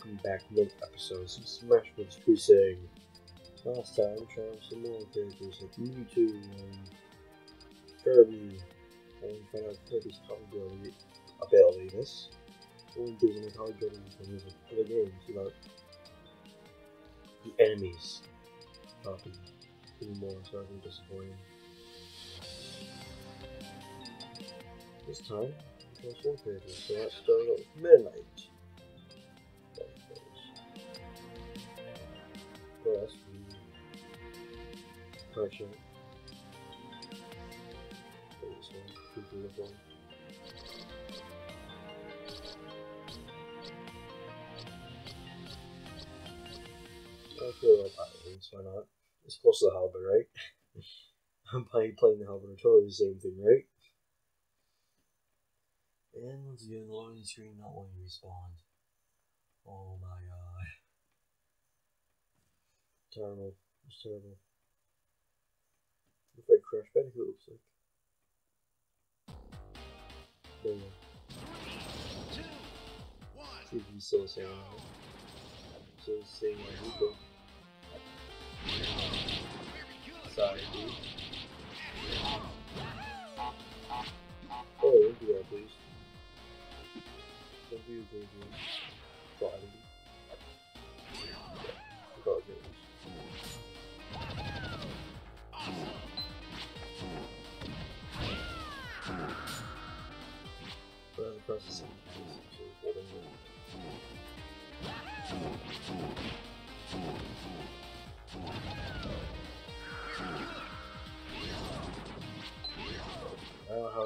welcome back to another episode of Smash Bros. Crusade. Last time, trying some more characters like Mewtwo and Kirby, and find out Kirby's power ability, abilities. Only gives him a power ability from his other games about the enemies talking anymore, so been disappointed. This time, there's one character, so let's start out with Meta Knight. Correction. This one, two uniform. I feel like piloting, why not? It's close to the halberd, right? I'm playing, playing the halberd, totally the same thing, right? And once again, the loading screen not wanting to respond. Oh my god. Terrible. It's terrible. Looks like Crash Bandicoot looks like. There you go. See if Rico. Sorry, dude. Oh, that. Don't be a good. Quality. Apologize.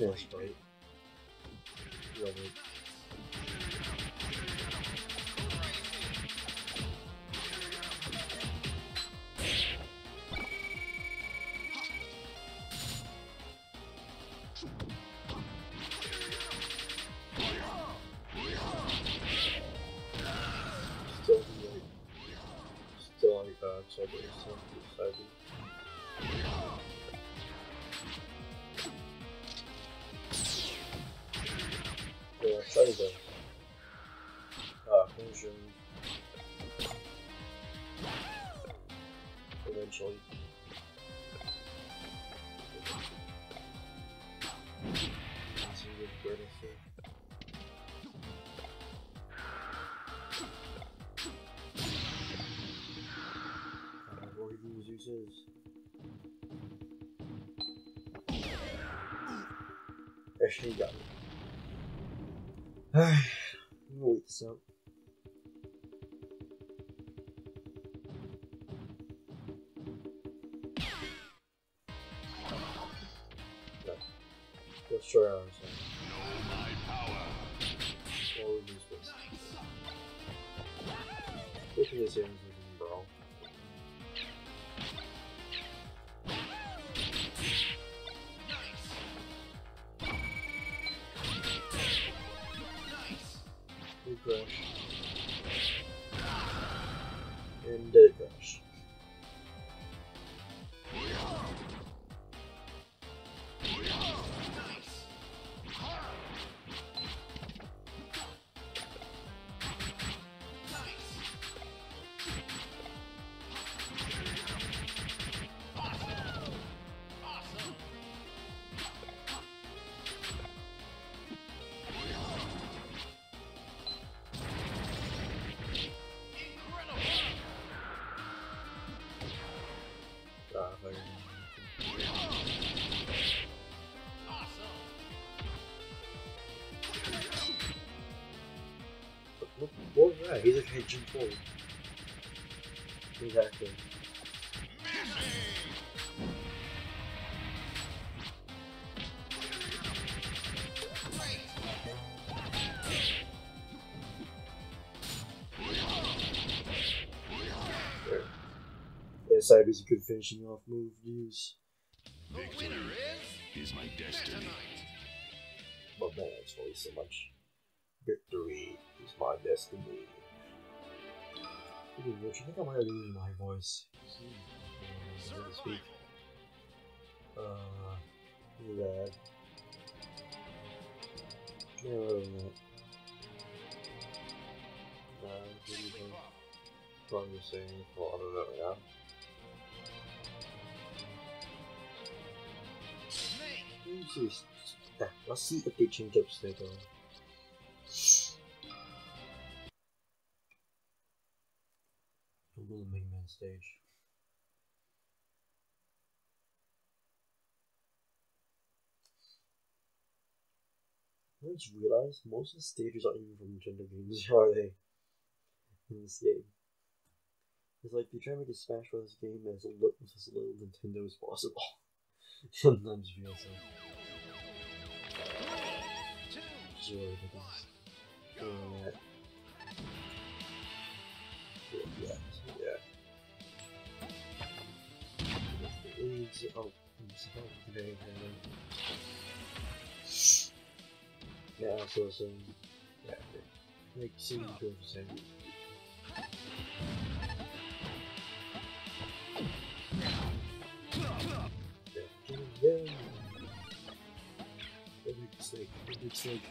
Chance fight. Love British say. Uh, what he uses. It. Alright, wait this Look at this engine, he's a pigeon forward. Exactly. Yeah, Cyber's a good finishing off move to use. The winner is is my destiny. But man, it's always so much. Victory is my destiny. Speaking of which, I think I might have used my voice. To speak. Uh, at that. No, no, no. Uh, what do you think? Probably the same. Well, I don't know, yeah. Who's this? Ah, Let's see if they change up Little Mega Man stage. I just realized most of the stages aren't even from Nintendo games, are they? In this game. It's like they try to make a Smash Bros. game as little, as little Nintendo as possible. Sometimes so. It's really ridiculous. Yeah, yeah, yeah. Oh, it's about today, Yeah, so, so, yeah, like, seems to go for same. Yeah, big snake,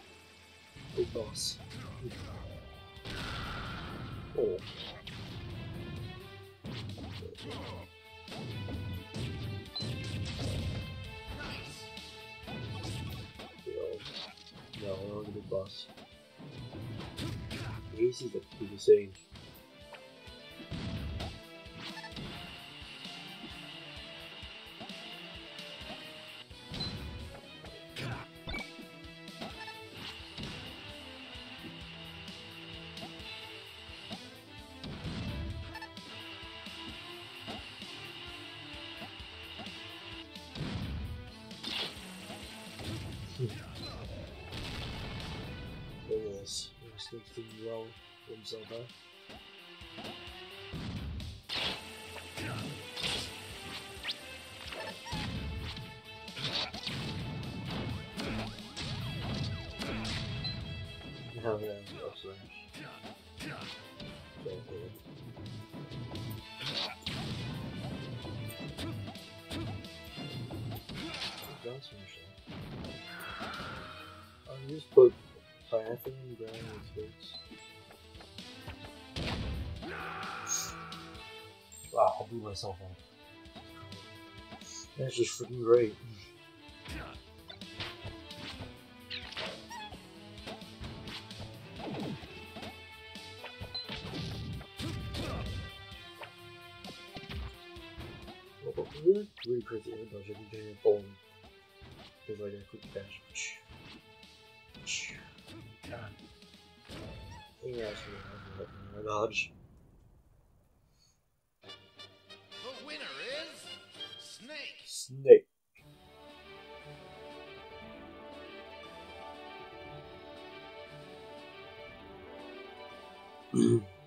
big boss. Oh. No, no, no, the big boss. Ace is the have the. So. Down. I'll just put Python ground with space. Blew myself up. That's just freaking great. Really, really crazy airbrush day and boom. There's like a quick dash. God. He actually has a dodge. Snake.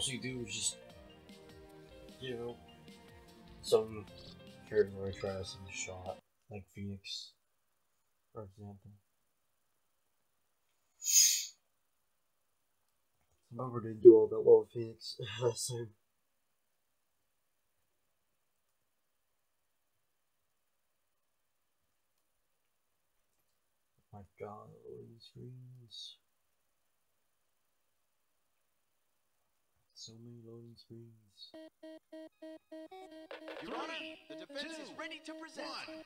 That's what I'm mostly do is just, you know, some character where I try some shot, like Phoenix, for example. I remember didn't do all that well with Phoenix last time. My god, loading screens. So many loading screens. Your Honor, the defense is ready to present. One,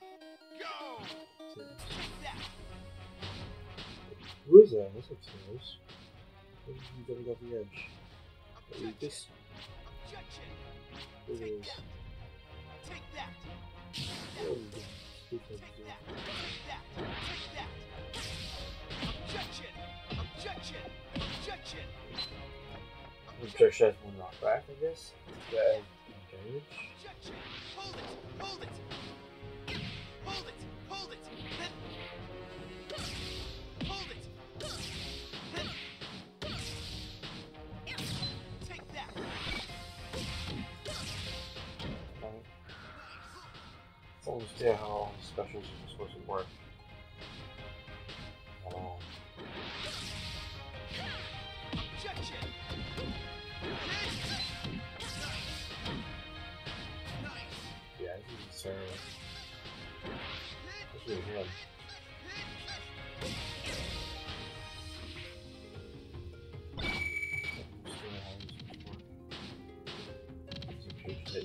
go! Take that. Who is that? That's upstairs. What is he jumping off the edge? Read this. Objection. Take that. Take that. The Take that. Take that. Take that. One knock back, I guess. Yeah. Objection. Hold it. Hold it. Hold it. Hold it. Hold it. Take that. It's always clear how specials are supposed to work. Yeah,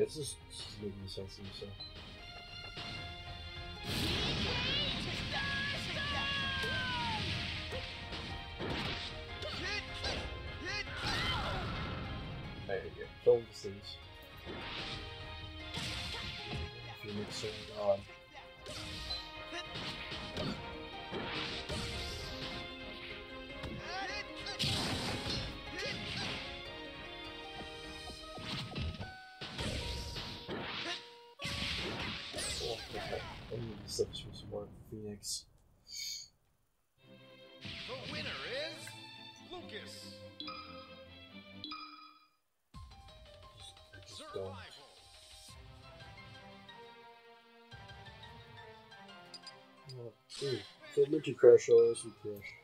this is, making sense to me, things. Phoenix Sword on. With Phoenix. Oh, dude. So Richard Crash always you crash.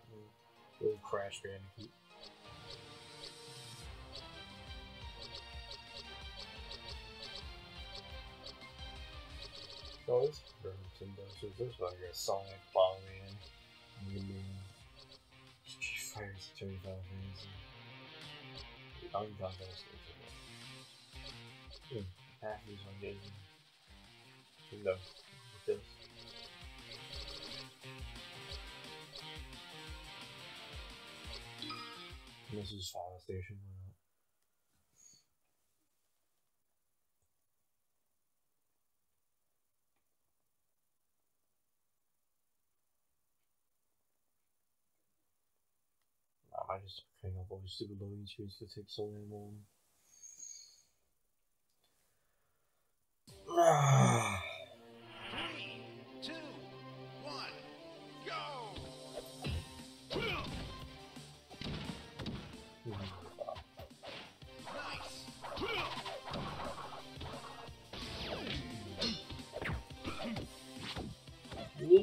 Little crash bandicoot. Nintendo. So this is like a Sonic, Bomberman, Mega Man, Street Fighter, 25 Fantasy. Donkey Kong Dynasty. Hmm, half of these on games. With this. This is Final Destination. why not? I just hang up all these stupid loading screens to take so long.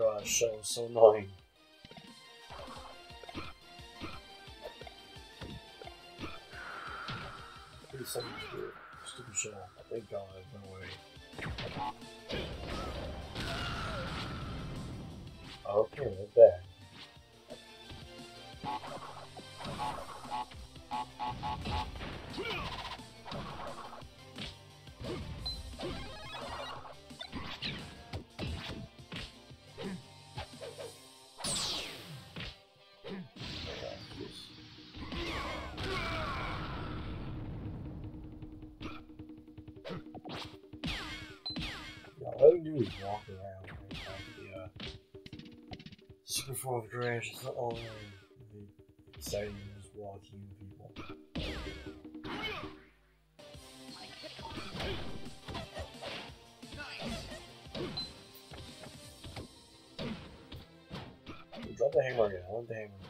gosh, that was so annoying. Stupid shell. Thank God, no way. Okay, that's bad. Yeah, crash. It's not all very exciting just walking people. Drop the hammer again. I want the hammer.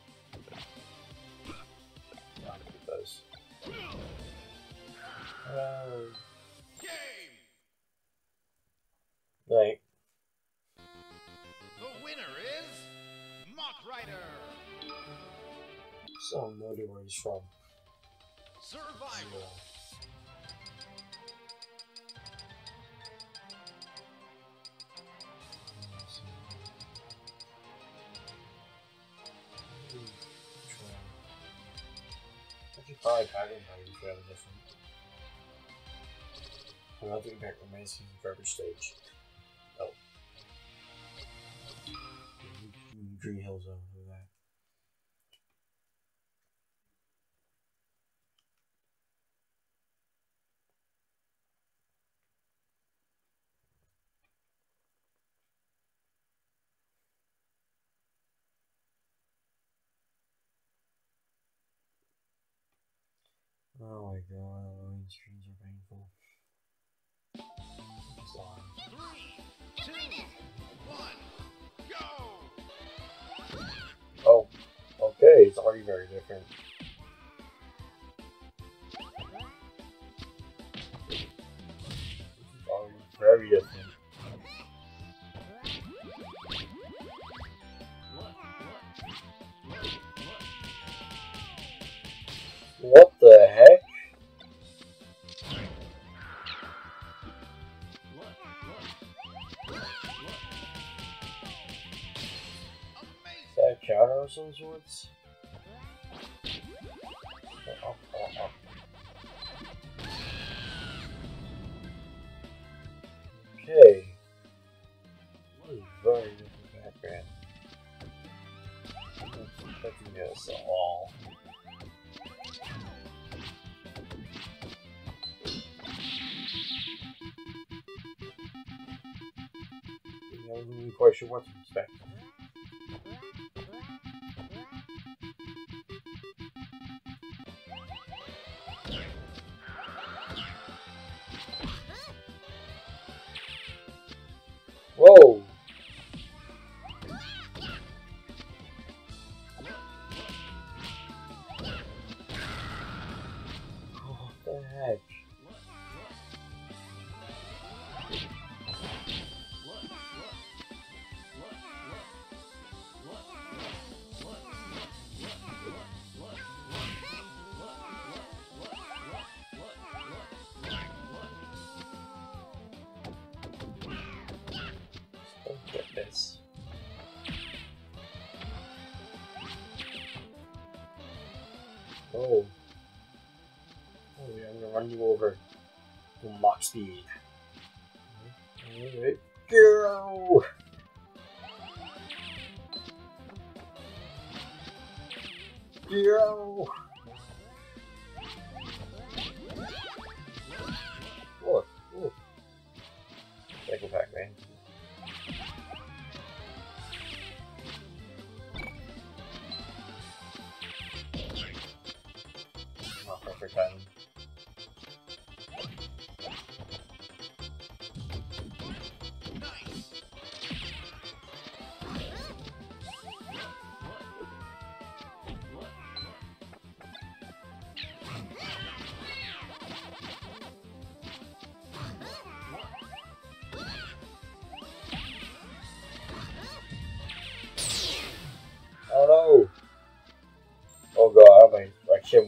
where he's from. Survival! Actually, probably Dragon Ball is rather different. I'm not thinking back Amazing Forever stage. God, are painful. Sorry. Three, two, one, go! Oh, okay, it's already very different. Some sorts? Oh, oh. Okay. What is very different background? This at all. I wasn't really quite sure what to Over. To Mach speed. Alright.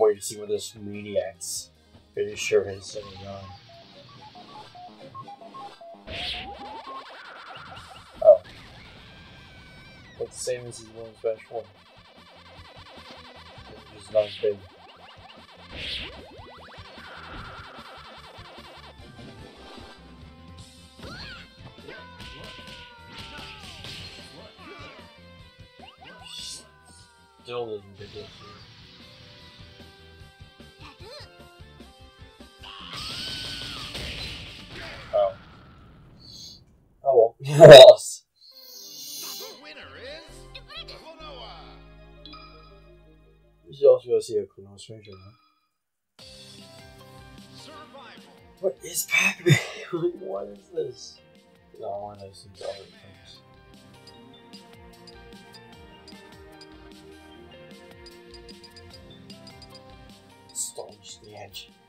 Wait to see what this maniacs Pretty sure son is gone. Oh. It's the same as his one special one. Just not as big. Still doesn't get this. See a Chrono Stranger. What is happening? what is this? I want to see the other things. Just don't understand.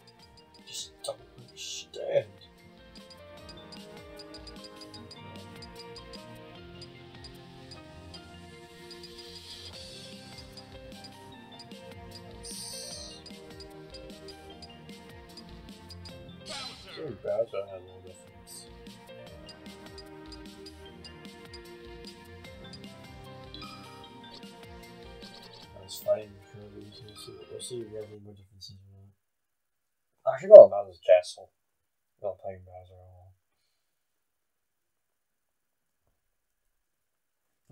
Playing Bowser at all.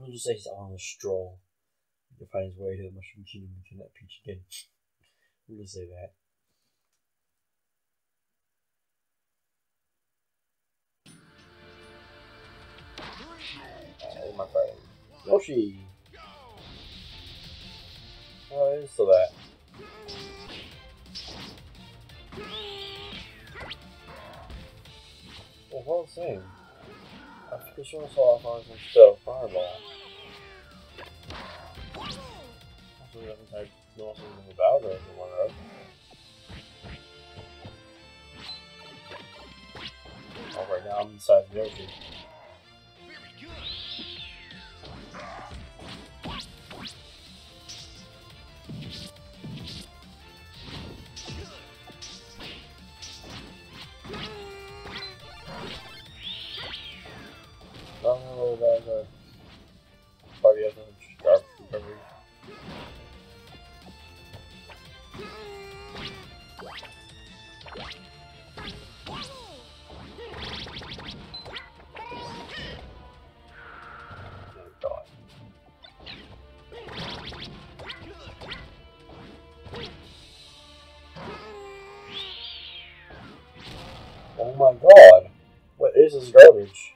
I'll just say he's on a stroll. To find his way to the Mushroom Kingdom and kidnap Peach again. we'll just say that. Oh, my friend. Yoshi! Oh, it is still that. Well, what I'm I think the show saw off on some stuff, Fireball. We haven't had no also in the Bowser anymore, right? Oh, right now I'm inside the Yoshi. Recovery. Oh my god! What is this garbage?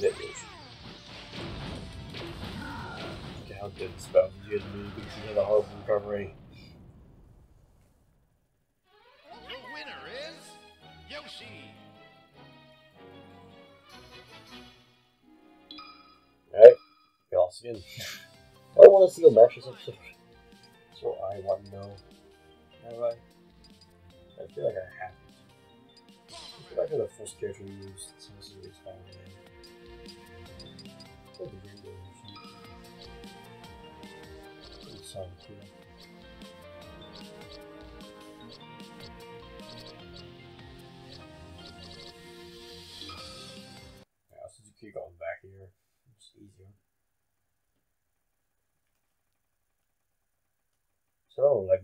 That Yoshi. Look how good this bounce is. You had really good you had a horrible recovery. The winner is Yoshi. Alright, we all see again. I want to see a match this episode. That's what I want to know. Have I? Feel like I haven't. I feel like I got a first character used since this is Spider-Man. That'd sound too. Yeah, since you keep going back here, it's easier. So I don't like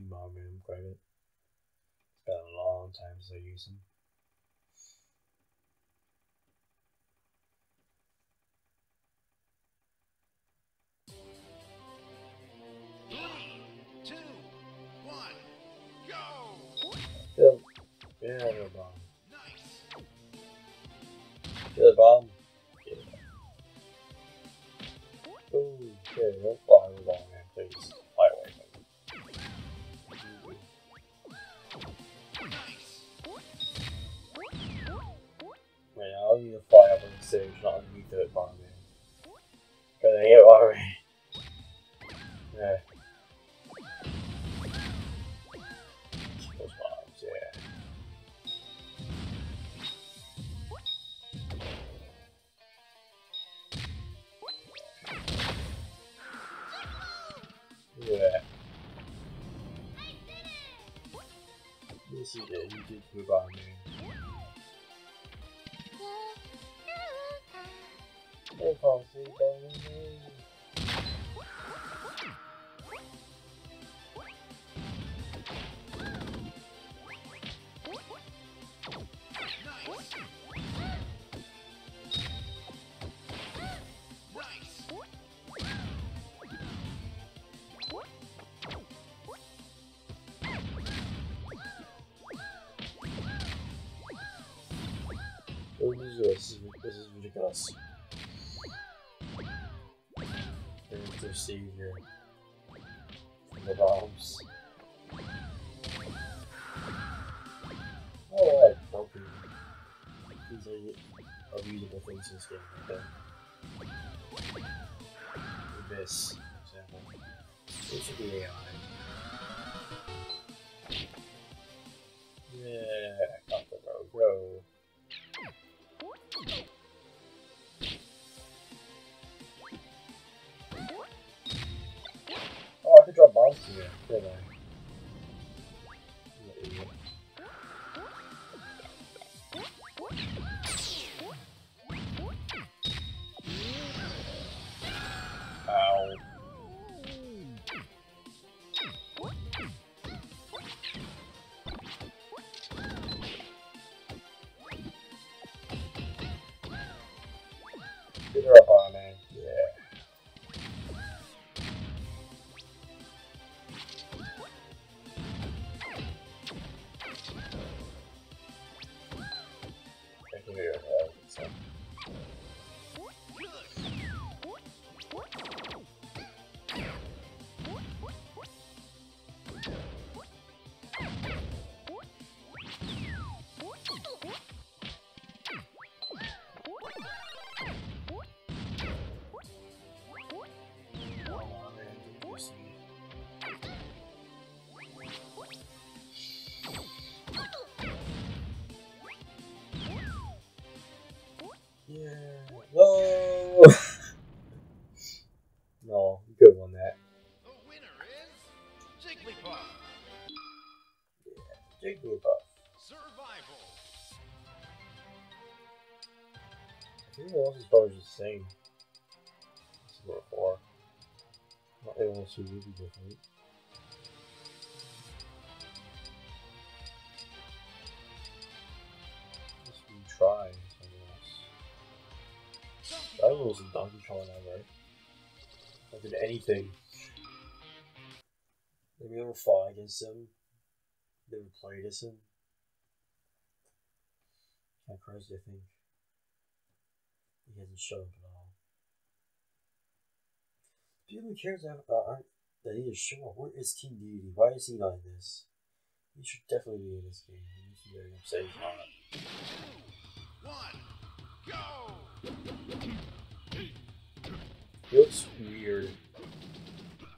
quite. It's been a long time since I used him. Yeah, bomb. Nice. Kill the bomb. It. Ooh, okay, don't fly with bomb man, please. Fly away from me. Nice. I don't need to fly up on the stage, not underneath it, bomb man. Cause I hit bomb man. Yeah. Yes, you did. You this is, this ridiculous. There's their savior. From the bombs. Oh, I like bumping. These are abusable things in this game right. Abyss, for example. It should be AI. Yeah, got the road. Drop bombs Jigglypuff. Survival. Everyone else is probably just the same. This is what four. Not else is really different. Just retry something else. I Kong. was in Donkey Kong now, right? I did anything. You ever fought against him? Never played as him? Of crazy, I think. He hasn't shown up at all. People who cares that uh, aren't that he is sure. Where is King Dedede? Why is he not in this? He should definitely be in this game. He very upset he's not. One, go! Looks weird.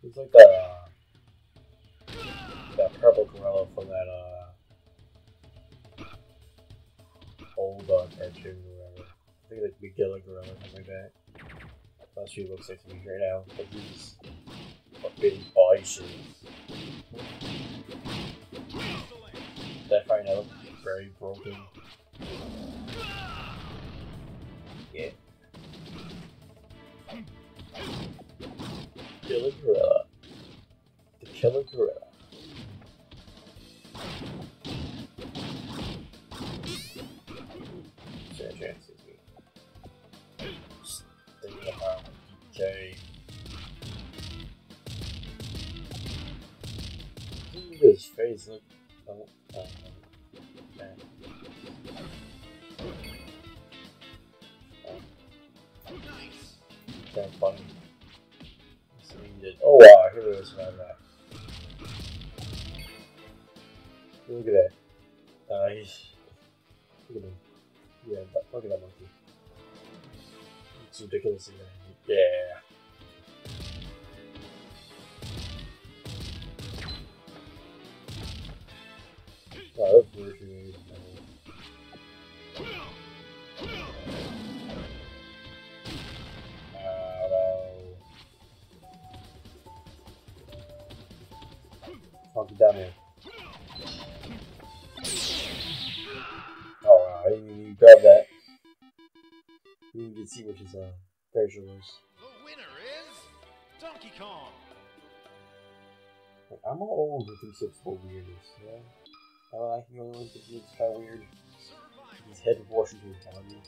He's like the that purple gorilla from that uh old uh, cartoon or whatever. I think like Magilla gorilla or something like that. That's what she looks like to me right now. Like big body should. That right now very broken. Yeah. Killer Gorilla. The Killer Gorilla. His face, look. You didn't even see what his uh, was. The winner is Donkey Kong. Like, I'm all old who thinks it's for weirdness, yeah? Oh, I can the only one that thinks it's kind of weird. His head of Washington me.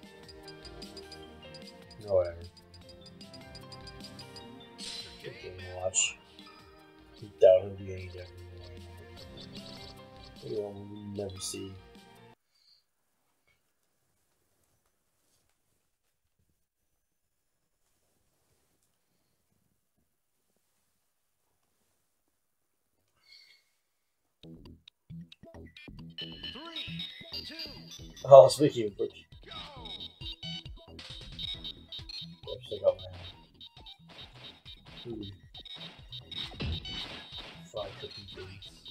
No, whatever. Game watch. Doubt he'll be any different. Anyone we'll never see. Oh, speaking of which, go. Got my food. Fried cookie things.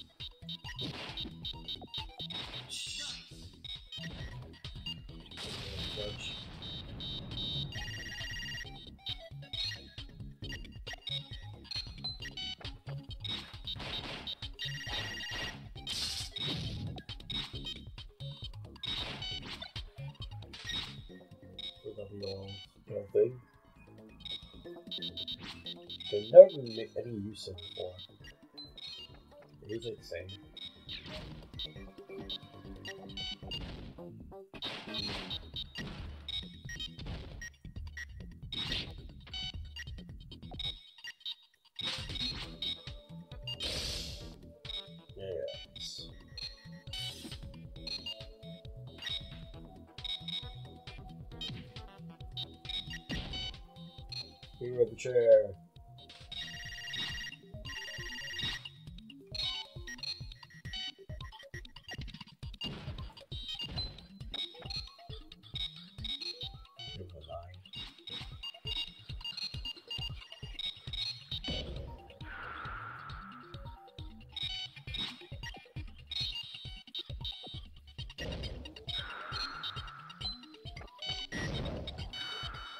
All all thing? They never make any use of it before. It is like the same. Chair.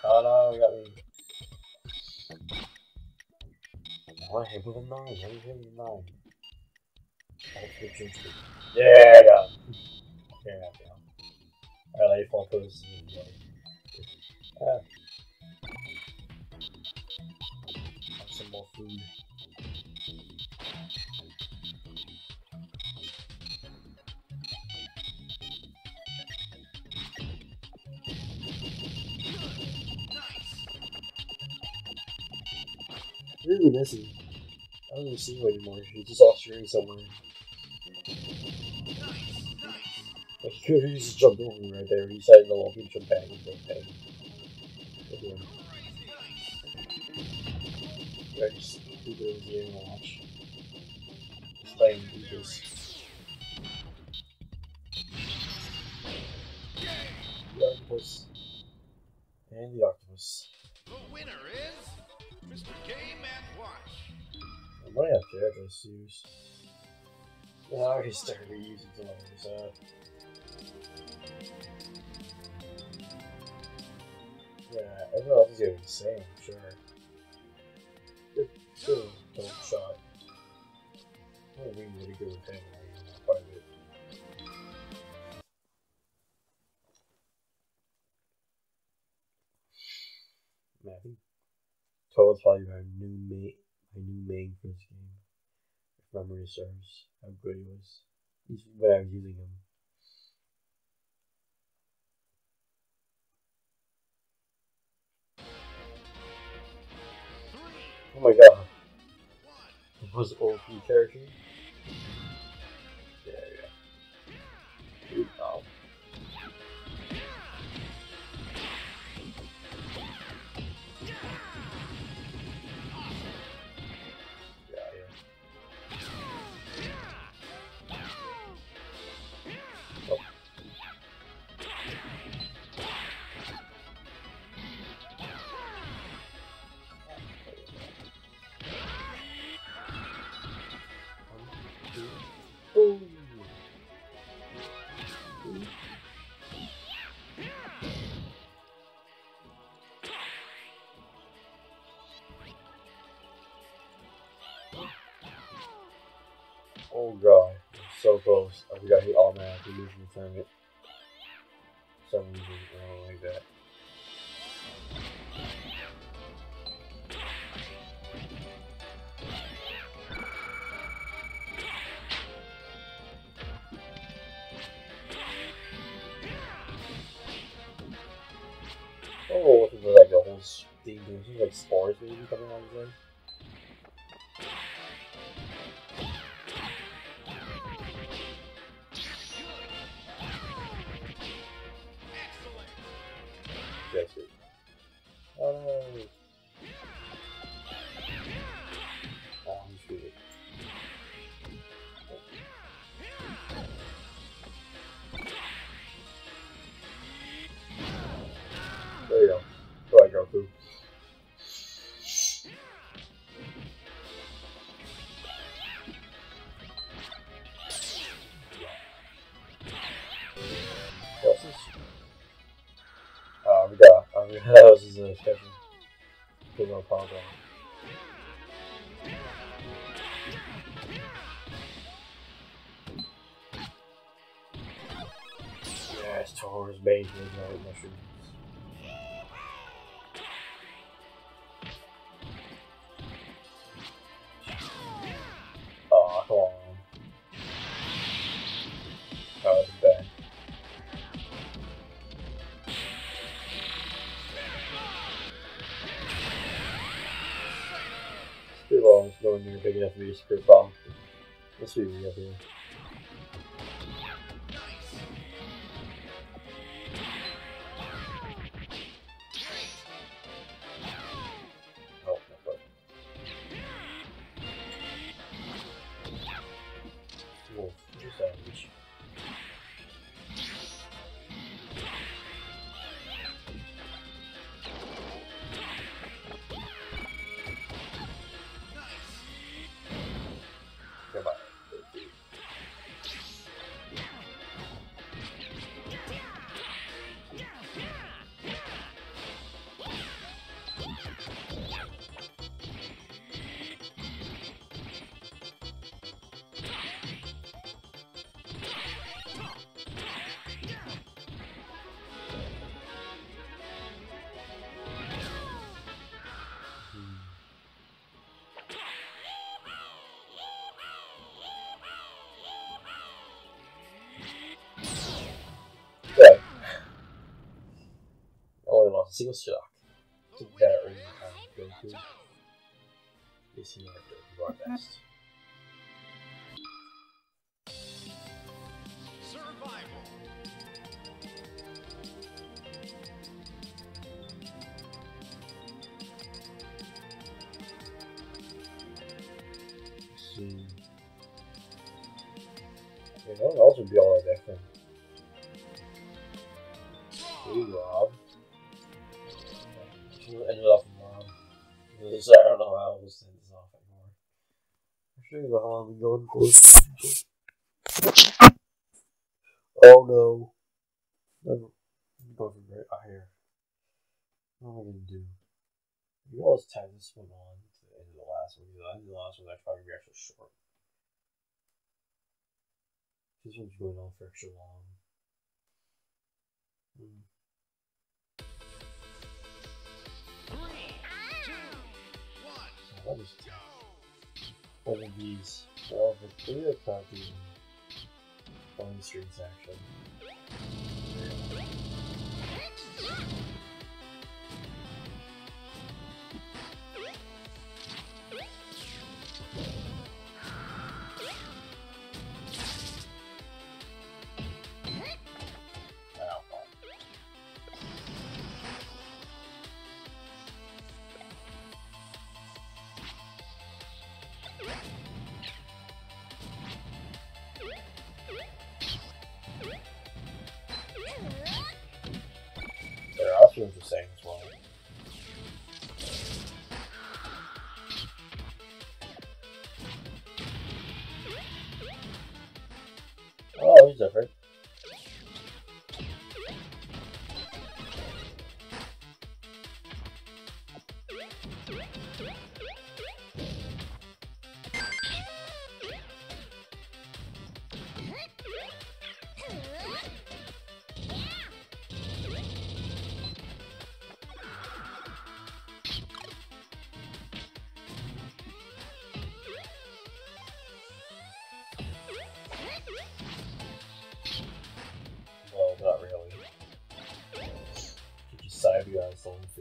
Oh no, you got me. With a nine. That's good change to- Yeah, I got him. Yeah, I got him. Alright, let me fall pose. Ah. Have some more food. Really missing. I even see him anymore. He's just off screen somewhere. Like, he could just jumped over me right there. He decided to let me jump back and jump back. Yeah, just in here and watch. Just him do this. I might have to ever use. I already started using some of these, uh. Yeah, everyone else is be the same, sure. Good, good, shot. I think really good with him. Quite a bit. Man, I think Toad's probably my new mate, my new main for this game. If memory serves, how good he was. He's I was using him. Oh my god, it was OP character. Yeah, yeah. Ooh, Oh god, so close. I forgot he oh, automatically losing the tournament. For some reason, I don't like that. Oh, what is like the whole thing doing? Like spores maybe coming out of there. His uh, special. Put no problem. Yes, Taurus Bane was right big enough to be a spirit ball. Let's see what we got here. I single shock. To that early time to go. You see how to best. See. No one else would be all that different. Sure you know how I'm going for. Oh no. I'm going great. Ah, here. What am I gonna do? Maybe I'll just this one on to the end of the last one. The end of the last one, that's probably gonna be extra short. This one's going on for extra long. Hmm. Three, two, one, So that was go! one of these. Well, the clear copy on the streets action.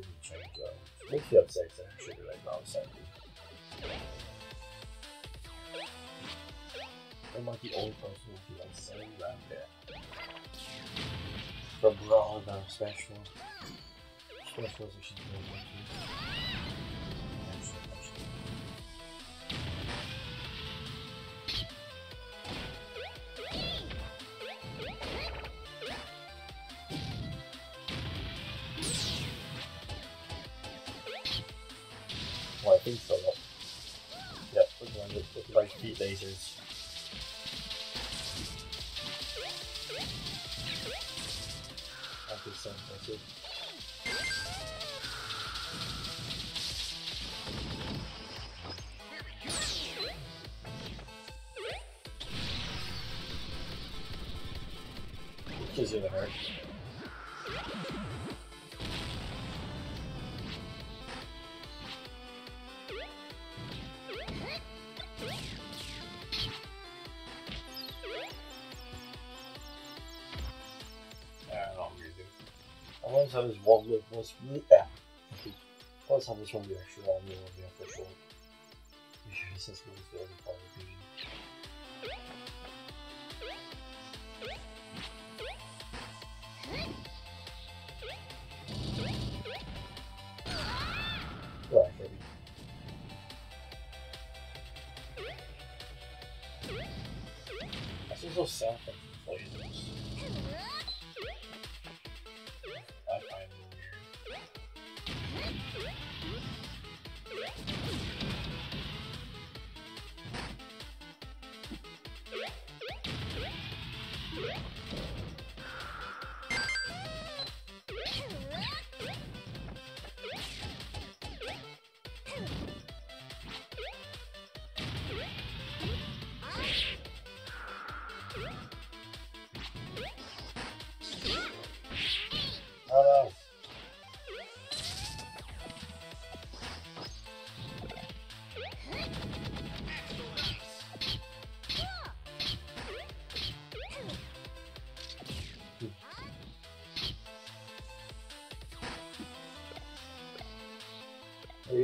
Guys long for the change though? Makes you upset because I should be like non side I'm like the only person who can like saying that bit. From Brawl now special. Special doing one think so. Yep. Yep, looking like, looking like heat lasers. Have this one look. Let's yeah. Let's have this one be extra long. It will be official. We should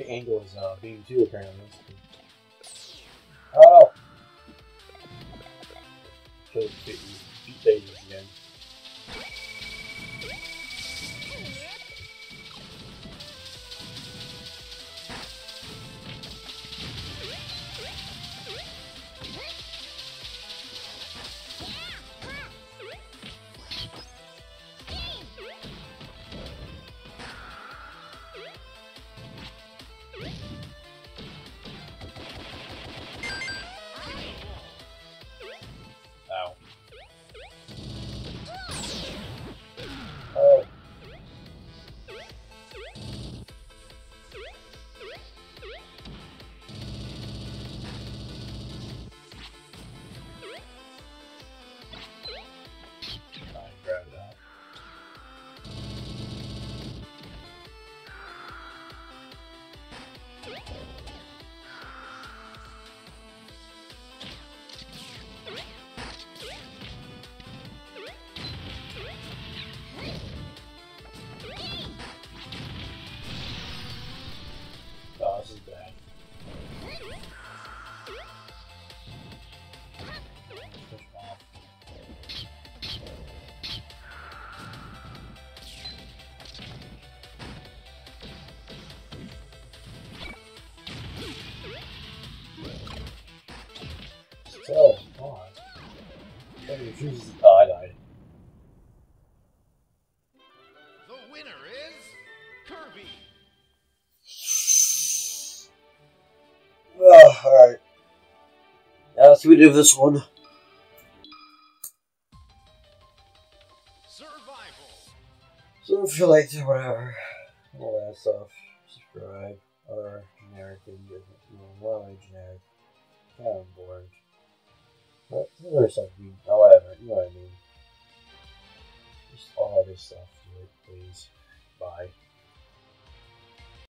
angle is uh, being too apparently. Oh, God. Oh, Jesus. Oh, I died. The winner is Kirby. Ah, oh, alright. Now let's see what we do this one. Survival. So if you liked it, whatever,